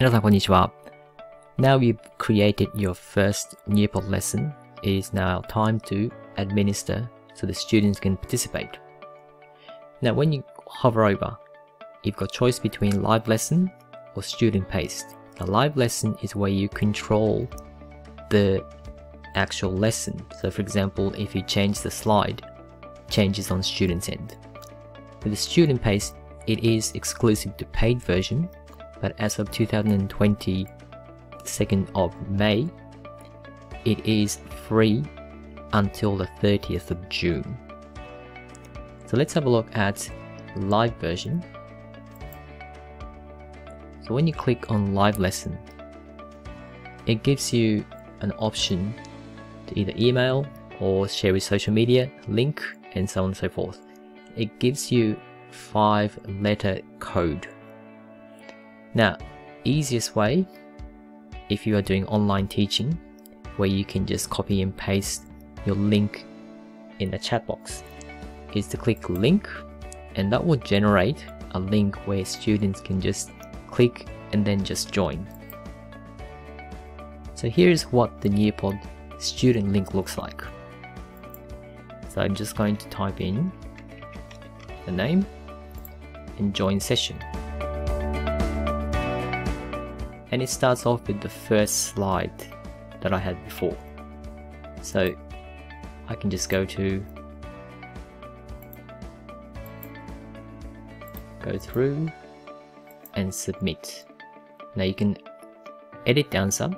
皆さんこんにちは。Now you've created your first Nearpod lesson, it is now time to administer so the students can participate. Now when you hover over, you've got choice between live lesson or student paced. The live lesson is where you control the actual lesson. So for example, if you change the slide, changes on student's end. With the student pace, it is exclusive to paid version, but as of 2020, 2nd of May, it is free until the 30th of June. So let's have a look at live version. So when you click on live lesson, it gives you an option to either email or share with social media, link, and so on and so forth. It gives you five letter code. Now, easiest way, if you are doing online teaching, where you can just copy and paste your link in the chat box, is to click link and that will generate a link where students can just click and then just join. So here's what the Nearpod student link looks like. So I'm just going to type in the name and join session. And it starts off with the first slide that I had before. So I can just go to go through and submit. Now you can edit down some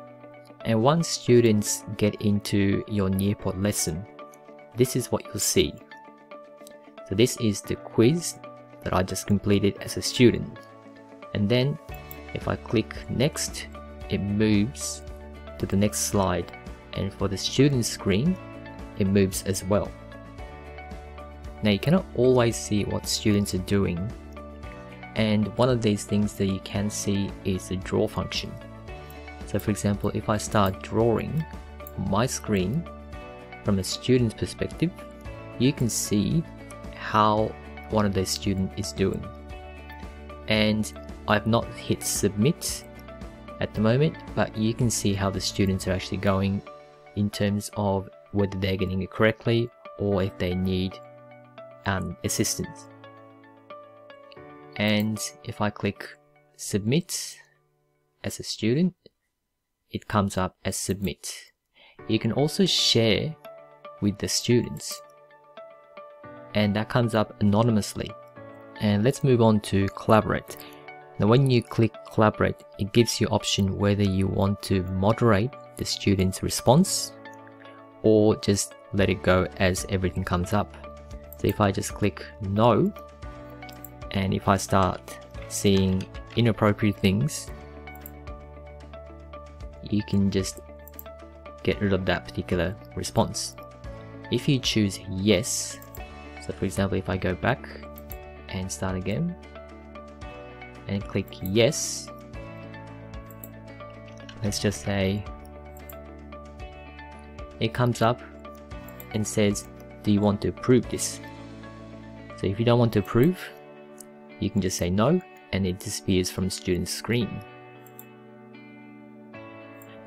and once students get into your Nearpod lesson, this is what you'll see. So this is the quiz that I just completed as a student. And then if I click next, it moves to the next slide. And for the student screen, it moves as well. Now you cannot always see what students are doing. And one of these things that you can see is the draw function. So for example, if I start drawing my screen from a student's perspective, you can see how one of the student is doing. And I've not hit submit at the moment, but you can see how the students are actually going in terms of whether they're getting it correctly or if they need um, assistance. And if I click submit as a student, it comes up as submit. You can also share with the students and that comes up anonymously. And let's move on to collaborate. Now when you click collaborate, it gives you option whether you want to moderate the student's response or just let it go as everything comes up. So if I just click no, and if I start seeing inappropriate things, you can just get rid of that particular response. If you choose yes, so for example, if I go back and start again and click yes, let's just say it comes up and says, do you want to approve this? So if you don't want to approve, you can just say no and it disappears from the student's screen.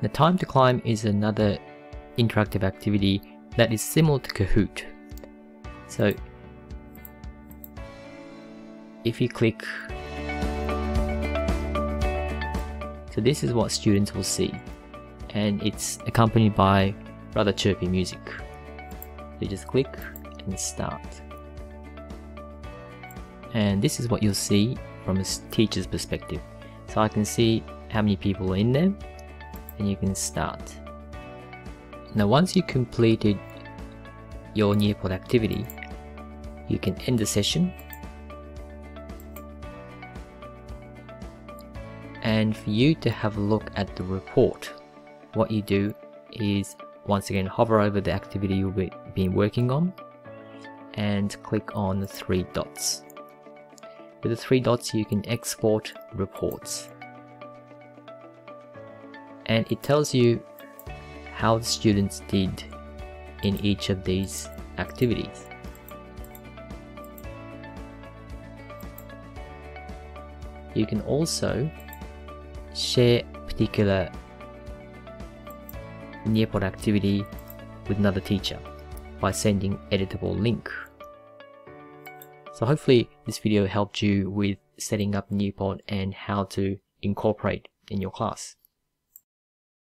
The time to climb is another interactive activity that is similar to Kahoot. So if you click so this is what students will see and it's accompanied by rather chirpy music. You just click and start. And this is what you'll see from a teacher's perspective. So I can see how many people are in there and you can start. Now once you completed your Nearpod activity, you can end the session and for you to have a look at the report, what you do is once again hover over the activity you've been working on and click on the three dots. With the three dots you can export reports and it tells you how the students did in each of these activities. You can also share particular Nearpod activity with another teacher by sending editable link. So hopefully this video helped you with setting up Nearpod and how to incorporate in your class.